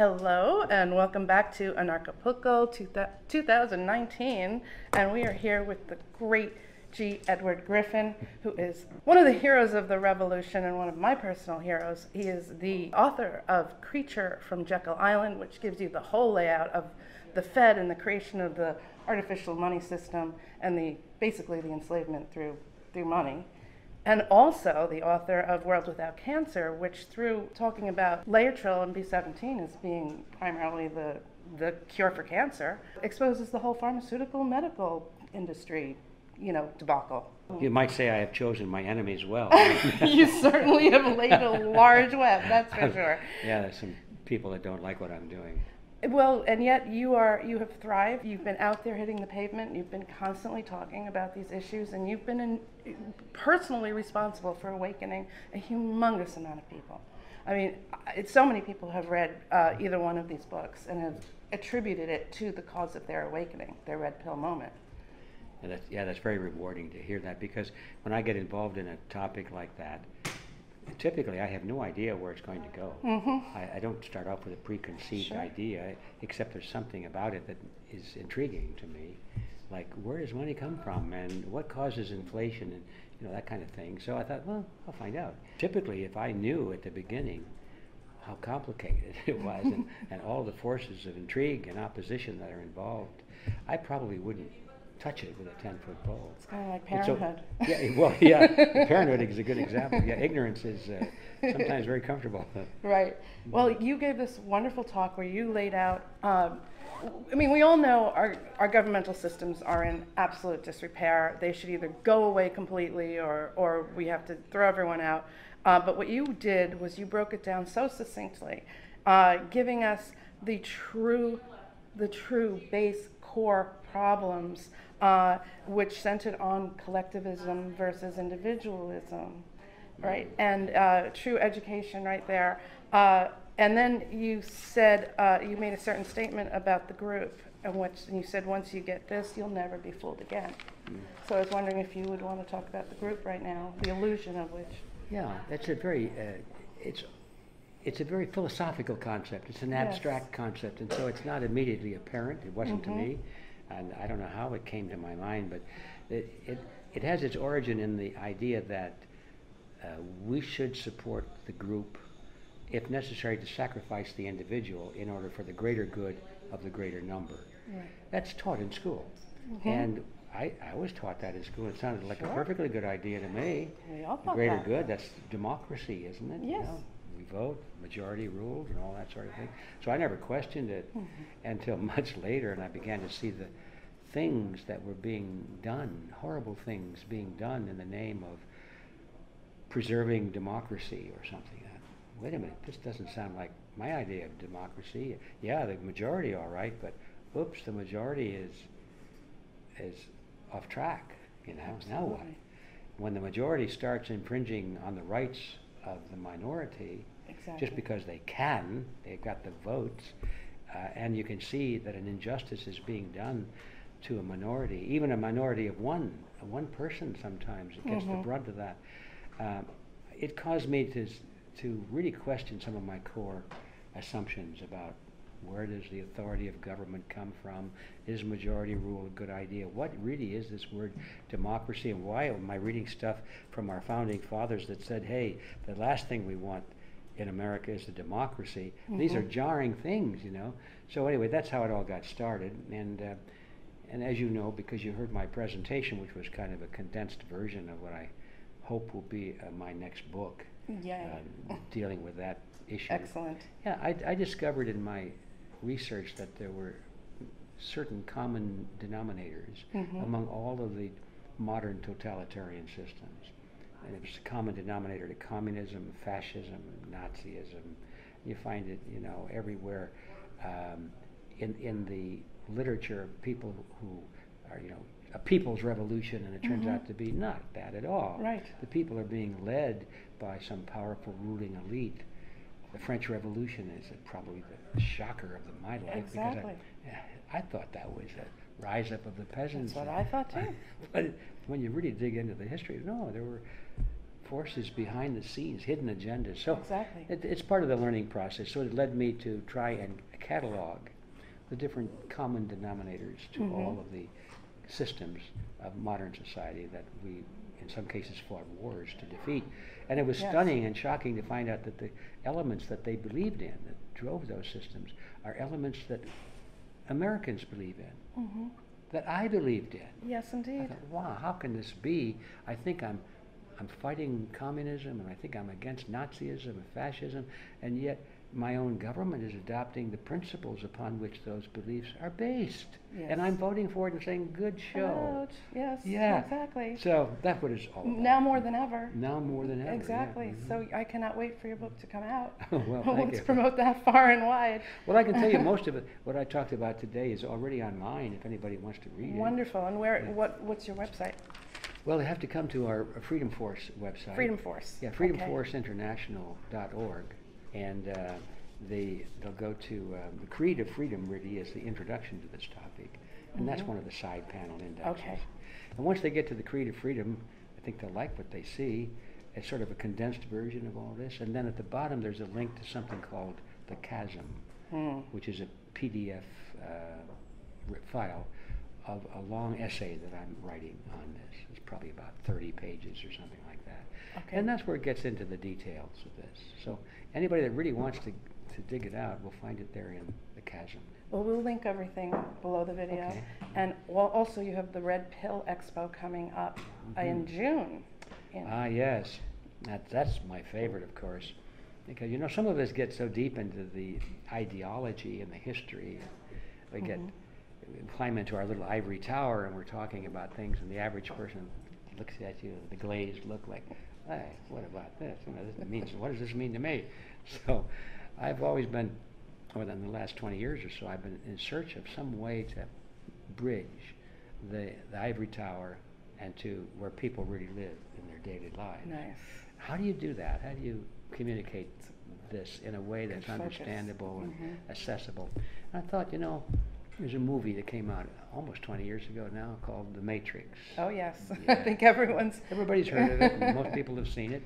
Hello and welcome back to Anarchapulco 2019. And we are here with the great G. Edward Griffin, who is one of the heroes of the revolution and one of my personal heroes. He is the author of Creature from Jekyll Island, which gives you the whole layout of the Fed and the creation of the artificial money system and the basically the enslavement through through money and also the author of World Without Cancer, which through talking about Laetrile and B17 as being primarily the, the cure for cancer, exposes the whole pharmaceutical medical industry, you know, debacle. You might say I have chosen my enemies well. you certainly have laid a large web, that's for sure. Yeah, there's some people that don't like what I'm doing. Well, and yet you are you have thrived. You've been out there hitting the pavement. You've been constantly talking about these issues, and you've been in, personally responsible for awakening a humongous amount of people. I mean, it's so many people have read uh, either one of these books and have attributed it to the cause of their awakening, their red pill moment. And that's, yeah, that's very rewarding to hear that because when I get involved in a topic like that, typically I have no idea where it's going to go. Mm-hmm. I, I, don't start off with a preconceived sure. idea, except there's something about it that is intriguing to me, like where does money come from and what causes inflation and you know that kind of thing. So I thought, well, I'll find out. Typically, if I knew at the beginning how complicated it was and, and all the forces of intrigue and opposition that are involved, I probably wouldn't touch it with a 10 foot pole. It's kind of like parenthood. So, yeah, well, yeah, parenthood is a good example. Yeah, ignorance is uh, sometimes very comfortable. right. Well, you gave this wonderful talk where you laid out. Um, I mean, we all know our, our governmental systems are in absolute disrepair. They should either go away completely or, or we have to throw everyone out. Uh, but what you did was you broke it down so succinctly, uh, giving us the true, the true base core problems uh, which centered on collectivism versus individualism, right? And uh, true education right there. Uh, and then you said, uh, you made a certain statement about the group, and, which, and you said once you get this, you'll never be fooled again. Mm. So I was wondering if you would want to talk about the group right now, the illusion of which. Yeah, that's a very, uh, it's it's a very philosophical concept. It's an abstract yes. concept, and so it's not immediately apparent. It wasn't mm-hmm. to me and I don't know how it came to my mind, but it, it, it has its origin in the idea that uh, we should support the group, if necessary, to sacrifice the individual in order for the greater good of the greater number. Right. That's taught in school. Mm-hmm. And I, I was taught that in school. It sounded like sure. a perfectly good idea to me. We all the greater that. good, that's democracy, isn't it? Yes. You know? We vote, majority rules, and all that sort of thing. So I never questioned it mm-hmm. until much later, and I began to see the things that were being done, horrible things being done in the name of preserving democracy or something. Wait a minute, this doesn't sound like my idea of democracy. Yeah, the majority, all right, but oops, the majority is is off track. You know, Absolutely. now what? When the majority starts infringing on the rights of the minority, exactly. just because they can, they've got the votes, uh, and you can see that an injustice is being done to a minority, even a minority of one, one person sometimes, it gets Mhm. the brunt of that. Um, it caused me to, to really question some of my core assumptions about where does the authority of government come from? Is majority rule a good idea? What really is this word democracy and why am I reading stuff from our founding fathers that said, hey, the last thing we want in America is a democracy? These are Mhm. jarring things, you know. So anyway, that's how it all got started. And uh, and as you know, because you heard my presentation, which was kind of a condensed version of what I hope will be uh, my next book, yeah, uh, dealing with that issue. Excellent. Yeah, I, I discovered in my research that there were certain common denominators mm-hmm. among all of the modern totalitarian systems. And it was a common denominator to communism, fascism, Nazism. You find it, you know, everywhere um, in in the literature of people who are, you know, a people's revolution, and it turns mm-hmm. out to be not that at all. Right. The people are being led by some powerful ruling elite. The French Revolution is probably the shocker of the, my life exactly. because I, I thought that was a rise up of the peasants. That's what I thought too. but when you really dig into the history, no, there were forces behind the scenes, hidden agendas. So Exactly. it, it's part of the learning process. So it led me to try and catalog the different common denominators to Mhm. all of the systems of modern society that we, some cases, fought wars to defeat. And it was Yes. stunning and shocking to find out that the elements that they believed in, that drove those systems, are elements that Americans believe in, hmm that I believed in. Yes, indeed. thought, wow, how can this be? I think I'm, I'm fighting communism, and I think I'm against Nazism and fascism, and yet my own government is adopting the principles upon which those beliefs are based, and I'm voting for it and saying, "Good show." Ouch. Yes. Yeah. Exactly. So that's what it's all about. Now more than ever. now more than ever. yeah. Exactly. Mhm. So I cannot wait for your book to come out. Well, thank Let's you. promote that far and wide. Well, I can tell you most of it. What I talked about today is already online. If anybody wants to read it. Wonderful. And where? Yeah. What? What's your website? Well, they have to come to our Freedom Force website. Freedom Force. Yeah, Okay. And uh, they they'll go to um, the Creed of Freedom. Really is the introduction to this topic, and that's Mhm. one of the side panel indexes. Okay. And once they get to the Creed of Freedom, I think they'll like what they see. It's sort of a condensed version of all this, and then at the bottom there's a link to something called the Chasm, Hmm. which is a PDF uh, file of a long essay that I'm writing on this. It's probably about 30 pages or something like that. Okay. And that's where it gets into the details of this. So anybody that really wants to, to dig it out will find it there in the chasm. Well, we'll link everything below the video. Okay. And well, also you have the Red Pill Expo coming up uh, in Mhm. June. in- Ah, yes. That, that's my favorite, of course. Because, you know, some of us get so deep into the ideology and the history. We get, Mhm. we climb into our little ivory tower and we're talking about things, and the average person looks at you with the glazed look like, hey, what about this? You know, this means, what does this mean to me? So I've always been, or in the last 20 years or so, I've been in search of some way to bridge the, the ivory tower and to where people really live in their daily lives. Nice. How do you do that? How do you communicate this in a way that's understandable and Mhm. accessible? And I thought, you know, there's a movie that came out almost 20 years ago now called The Matrix. Oh yes, I think everyone's. Everybody's heard of it, most people have seen it.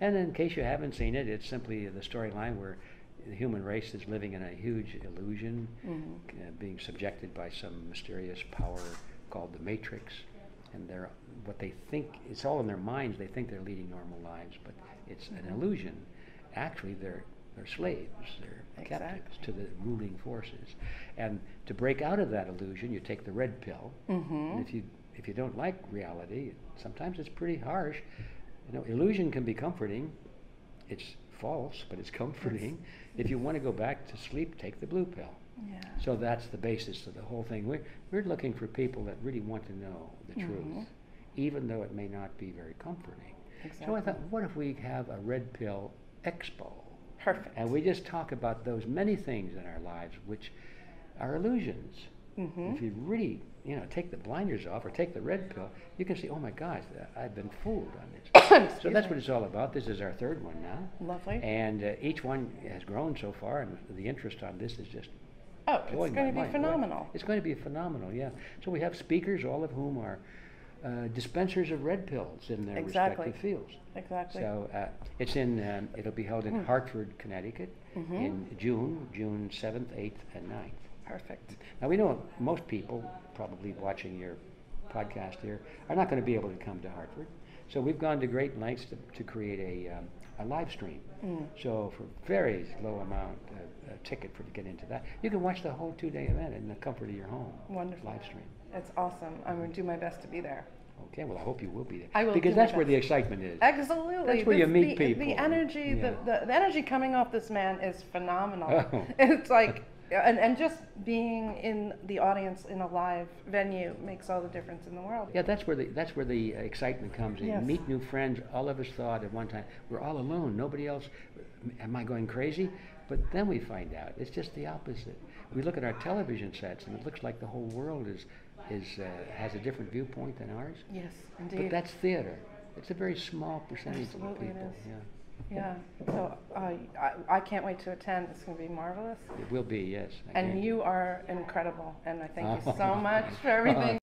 And in case you haven't seen it, it's simply the storyline where the human race is living in a huge illusion, Mhm. uh, being subjected by some mysterious power called the Matrix. And they're, what they think, it's all in their minds, they think they're leading normal lives, but it's an Mhm. illusion. Actually, they're, they're slaves, they're captives to the ruling forces. And to break out of that illusion, you take the red pill. Mhm. And if you, if you don't like reality, sometimes it's pretty harsh. You know, illusion can be comforting. It's false, but it's comforting. If you want to go back to sleep, take the blue pill. Yeah. So that's the basis of the whole thing. We're, we're looking for people that really want to know the Mhm. truth, even though it may not be very comforting. Exactly. So I thought, what if we have a red pill expo? Perfect. And we just talk about those many things in our lives which are illusions. Mhm. If you really, you know, take the blinders off or take the red pill, you can see, oh my gosh, I've been fooled on this. so that's me. what it's all about. This is our third one now. Lovely. And uh, each one has grown so far, and the interest on this is just oh, it's going to be mind phenomenal. It's going to be phenomenal, yeah. So we have speakers, all of whom are uh, dispensers of red pills in their Exactly. respective fields. Exactly. So uh, it's in, um, it'll be held in Mm. Hartford, Connecticut, Mhm. in June, June 7th, 8th, and 9th. Perfect. Now, we know most people, probably watching your podcast here, are not going to be able to come to Hartford. So we've gone to great lengths to, to create a, um, a live stream. Mm. So for very low amount of a ticket for to get into that, you can watch the whole two-day event in the comfort of your home. Wonderful. Live stream. It's awesome. I'm going to do my best to be there. Okay, well, I hope you will be there. I will Because do my that's where the excitement is. Absolutely. That's where you meet the, people. The energy, Yeah. the, the, the energy coming off this man is phenomenal. Oh. It's like, and, and just being in the audience in a live venue makes all the difference in the world. Yeah, that's where the that's where the uh, excitement comes in. Yes. Meet new friends. All of us thought at one time we're all alone. Nobody else. Am I going crazy? But then we find out it's just the opposite. We look at our television sets and it looks like the whole world is is uh, has a different viewpoint than ours. Yes, indeed. But that's theater. It's a very small percentage Absolutely of people. is. Yeah. yeah. So uh, I, I can't wait to attend. It's going to be marvelous. It will be, yes. I And guarantee. you are incredible. And I thank you Oh. so much for everything.